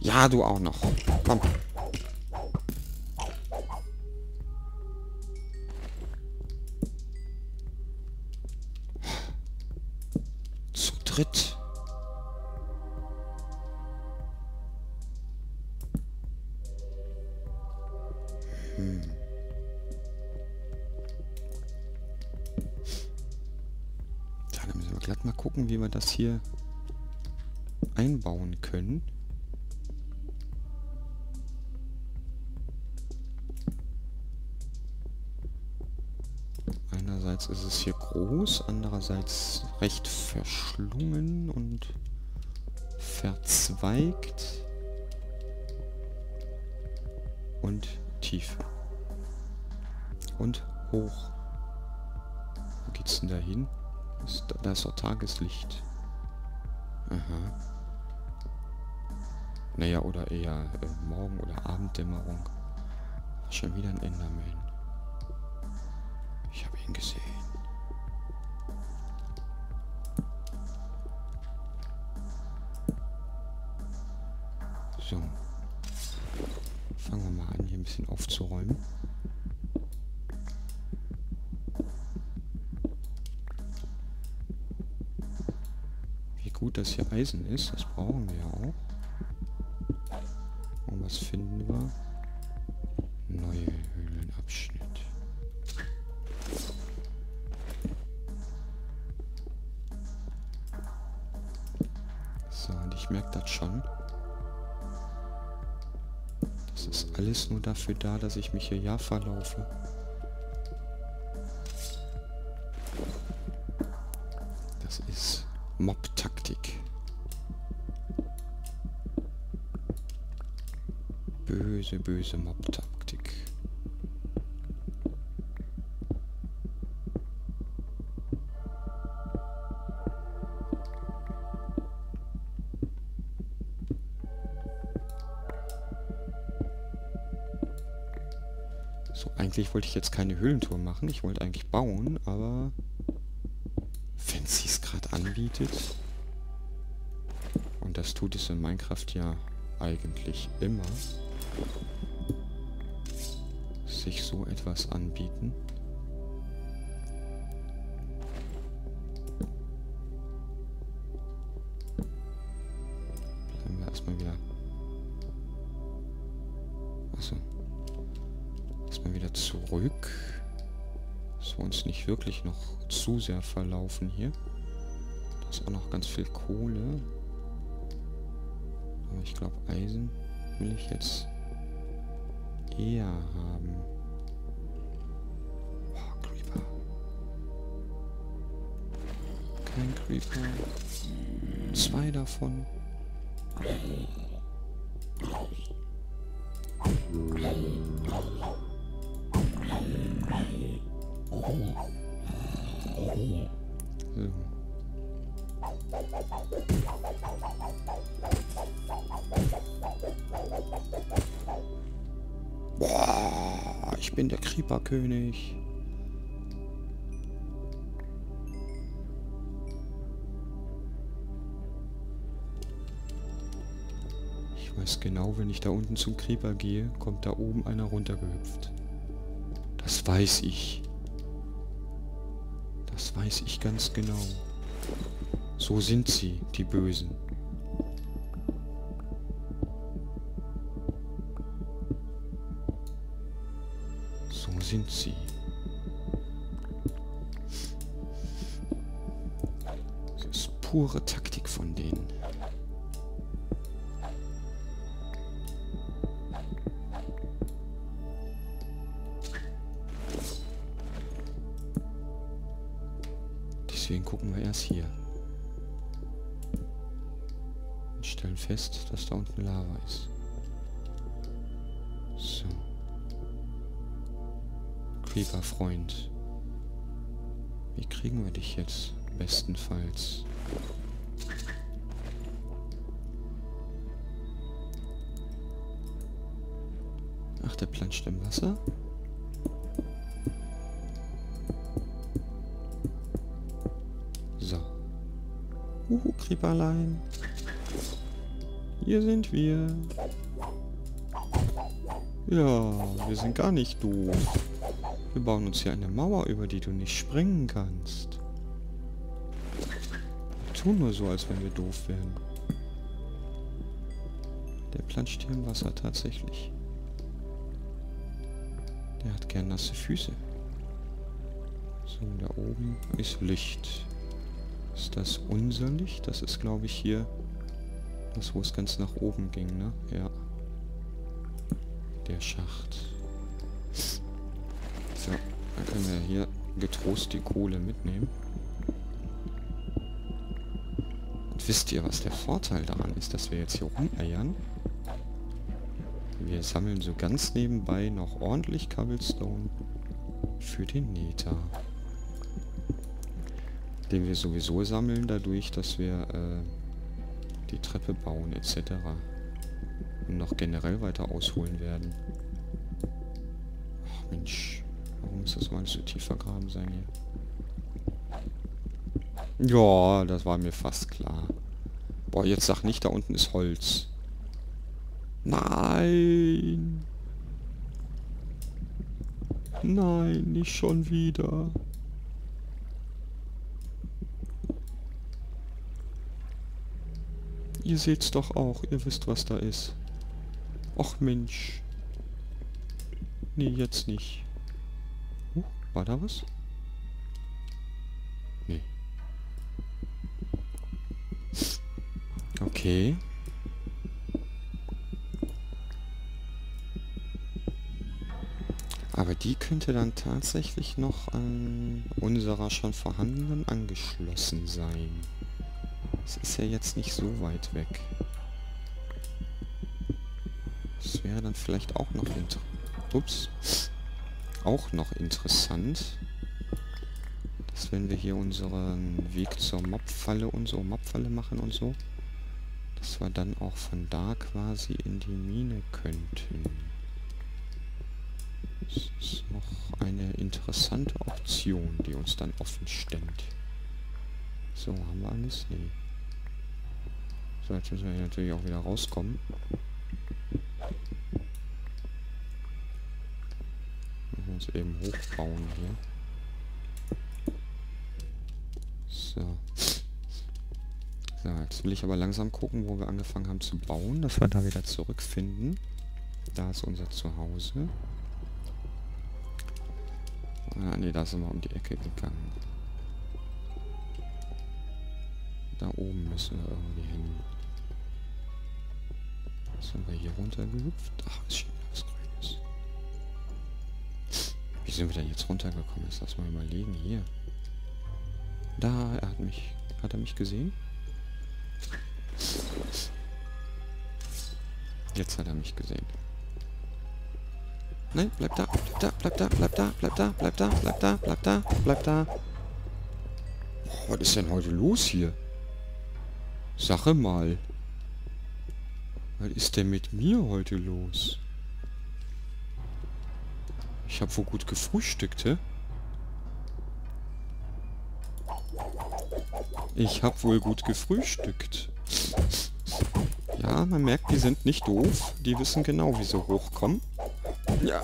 Ja, du auch noch. Komm. Glatt mal gucken, wie wir das hier einbauen können. Einerseits ist es hier groß, andererseits recht verschlungen und verzweigt. Und tief. Und hoch. Wo geht's denn da hin? Da, da ist doch Tageslicht. Aha. Naja, oder eher äh, Morgen- oder Abenddämmerung. Schon wieder ein Enderman. Ich habe ihn gesehen. So. Fangen wir mal an, hier ein bisschen aufzuräumen. Wie gut, dass hier Eisen ist, das brauchen wir auch. Und was finden wir? Neue Höhlenabschnitt. So, und ich merke das schon. Das ist alles nur dafür da, dass ich mich hier ja verlaufe. Böse, böse Mob-Taktik. So, eigentlich wollte ich jetzt keine Höhlentour machen. Ich wollte eigentlich bauen, aber wenn sie es gerade anbietet, und das tut es in Minecraft ja eigentlich immer, sich so etwas anbieten. Bleiben wir erstmal wieder. Achso. Erstmal wieder zurück. Wir uns nicht wirklich noch zu sehr verlaufen hier. Da ist auch noch ganz viel Kohle. Aber ich glaube, Eisen will ich jetzt eher haben. Boah, Creeper. Kein Creeper. Zwei davon. So. Ich bin der Creeper-König. Ich weiß genau, wenn ich da unten zum Creeper gehe, kommt da oben einer runtergehüpft. Das weiß ich. Das weiß ich ganz genau. So sind sie, die Bösen. Sind sie. Das ist pure Taktik von denen. Deswegen gucken wir erst hier. Und stellen fest, dass da unten Lava ist. So. Creeper-Freund. Wie kriegen wir dich jetzt? Bestenfalls. Ach, der planscht im Wasser. So. Uhu, Krieperlein. Hier sind wir. Ja, wir sind gar nicht doof. Wir bauen uns hier eine Mauer, über die du nicht springen kannst. Wir tun nur so, als wenn wir doof wären. Der planscht hier im Wasser tatsächlich. Der hat gern nasse Füße. So, da oben ist Licht. Ist das unser Licht? Das ist, glaube ich, hier das, wo es ganz nach oben ging, ne? Ja. Der Schacht. So, dann können wir hier getrost die Kohle mitnehmen. Und wisst ihr, was der Vorteil daran ist, dass wir jetzt hier rumeiern? Wir sammeln so ganz nebenbei noch ordentlich Cobblestone für den Nether. Den wir sowieso sammeln dadurch, dass wir äh, die Treppe bauen etc. Und noch generell weiter ausholen werden. Ach Mensch, muss das mal so tief vergraben sein hier? Ja, das war mir fast klar. Boah, jetzt sag nicht, da unten ist Holz. Nein. Nein, nicht schon wieder. Ihr seht's doch auch. Ihr wisst, was da ist. Och Mensch. Nee, jetzt nicht. War da was? Nee. Okay. Aber die könnte dann tatsächlich noch an unserer schon vorhandenen angeschlossen sein. Das ist ja jetzt nicht so weit weg. Das wäre dann vielleicht auch noch Ups. Auch noch interessant. Dass wenn wir hier unseren Weg zur Mobfalle und so Mobfalle machen und so, dass wir dann auch von da quasi in die Mine könnten. Das ist noch eine interessante Option, die uns dann offen steht. So, haben wir alles? Nee. So, jetzt müssen wir hier natürlich auch wieder rauskommen. Müssen wir uns eben hochbauen hier. So. So, jetzt will ich aber langsam gucken, wo wir angefangen haben zu bauen, dass wir da wieder zurückfinden. Da ist unser Zuhause. Ah, nee, da sind wir um die Ecke gegangen. Da oben müssen wir irgendwie hin. Sind wir hier runtergehüpft? Ach, ist Wie sind wir denn jetzt runtergekommen? Ist das mal überlegen. Hier. Da, er hat mich... Hat er mich gesehen? Jetzt hat er mich gesehen. Nein, bleib da, bleib da, bleib da, bleib da, bleib da, bleib da, bleib da, bleib da, bleib da. was ist denn heute los hier? Sache mal. Was ist denn mit mir heute los? Ich habe wohl gut gefrühstückt, hä? Ich habe wohl gut gefrühstückt. Ja, man merkt, die sind nicht doof. Die wissen genau, wie sie hochkommen. Ja.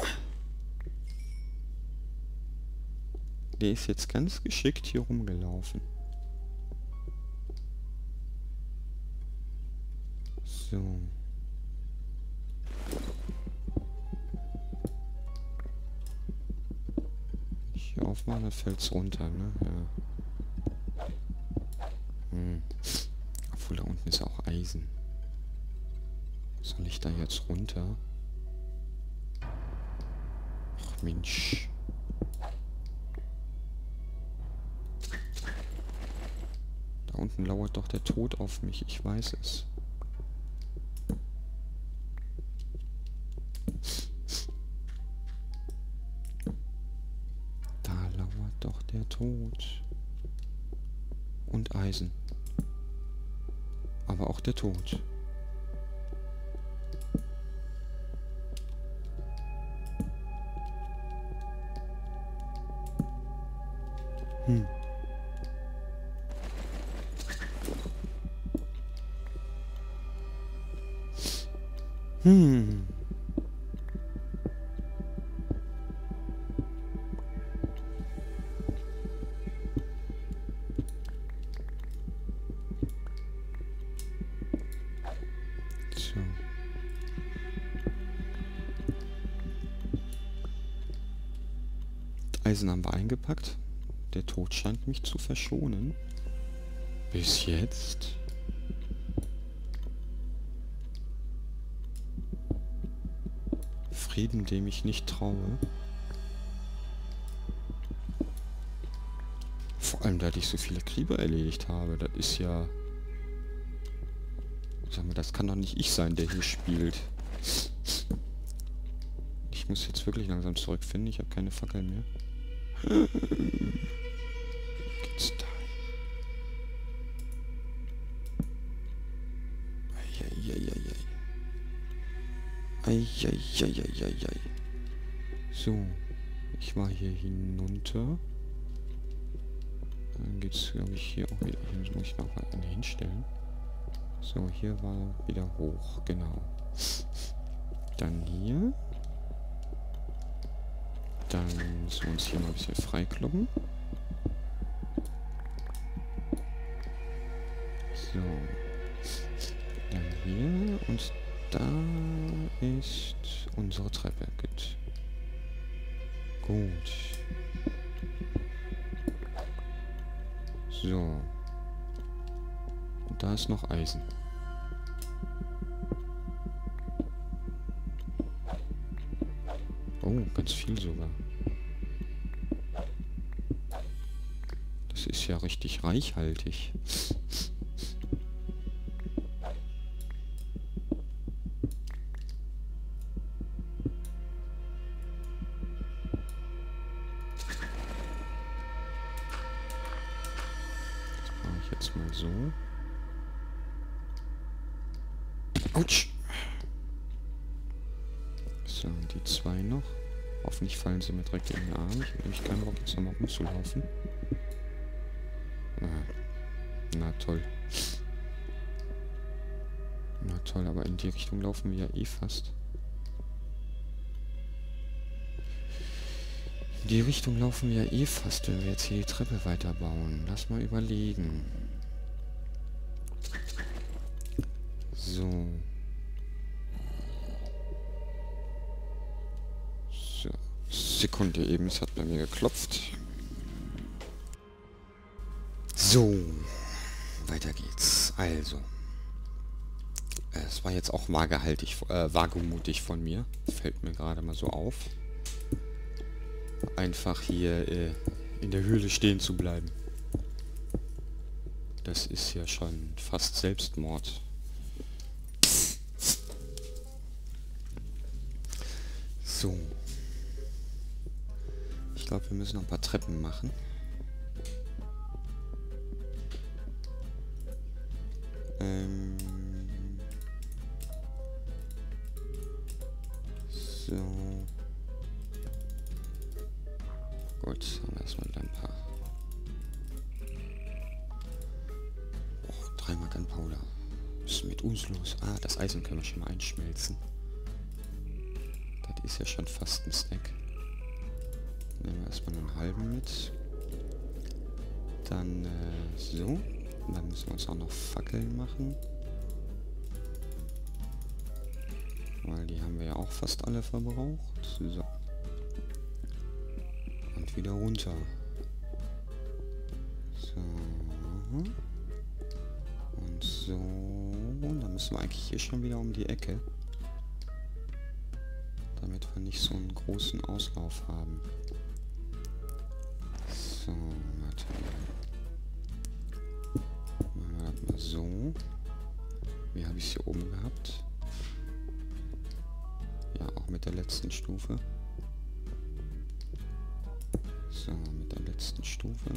Der ist jetzt ganz geschickt hier rumgelaufen. So. Hier aufmache, dann fällt es runter, ne? Ja. Hm. Obwohl da unten ist auch Eisen. Soll ich da jetzt runter? Ach Mensch. Da unten lauert doch der Tod auf mich, ich weiß es. der Tod und Eisen. Aber auch der Tod. Hm. Hmm. Eingepackt. Der Tod scheint mich zu verschonen. Bis jetzt. Frieden, dem ich nicht traue. Vor allem, da ich so viele Krieger erledigt habe. Das ist ja... Sag mal, das kann doch nicht ich sein, der hier spielt. Ich muss jetzt wirklich langsam zurückfinden. Ich habe keine Fackeln mehr. Geht's da? Eieieiei. So. Ich war hier hinunter. Dann geht's, glaube ich, hier auch wieder. Hier muss ich noch eine hinstellen. So, hier war wieder hoch, genau. Dann hier. Dann müssen wir uns hier mal ein bisschen freikloppen. So. Dann hier und da ist unsere Treppe. Gut. Gut. So. Und da ist noch Eisen. Oh, ganz viel sogar. Ist ja richtig reichhaltig. Das mache ich jetzt mal! So, die zwei noch. Hoffentlich fallen sie mir direkt in den Arm. Ich habe nämlich keinen Bock, jetzt nochmal rumzulaufen. Na, toll. Na toll, aber in die Richtung laufen wir ja eh fast. In die Richtung laufen wir ja eh fast, wenn wir jetzt hier die Treppe weiterbauen. Lass mal überlegen. So. So. Sekunde eben, es hat bei mir geklopft. So. Weiter geht's. Also. Es war jetzt auch wagehaltig, äh, wagemutig von mir. Fällt mir gerade mal so auf. Einfach hier äh, in der Höhle stehen zu bleiben. Das ist ja schon fast Selbstmord. So. Ich glaube, wir müssen noch ein paar Treppen machen. Ist ja schon fast ein Snack. Nehmen wir erstmal einen halben mit. Dann äh, so. Dann müssen wir uns auch noch Fackeln machen. Weil die haben wir ja auch fast alle verbraucht. So. Und wieder runter. So. Und so. Dann müssen wir eigentlich hier schon wieder um die Ecke. Damit wir nicht so einen großen Auslauf haben. So, warte Machen wir das mal so. Wie habe ich es hier oben gehabt? Ja, auch mit der letzten Stufe. So, mit der letzten Stufe.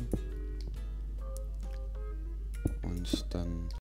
Und dann